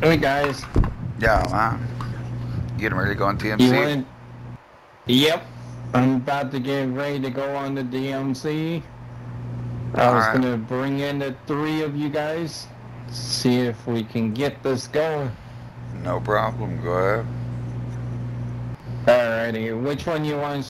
Hey guys. Yeah, wow. Getting ready to go on DMZ? Yep. I'm about to get ready to go on the DMZ. I was right. gonna bring in the three of you guys, see if we can get this going. No problem, go ahead. Alrighty, which one you want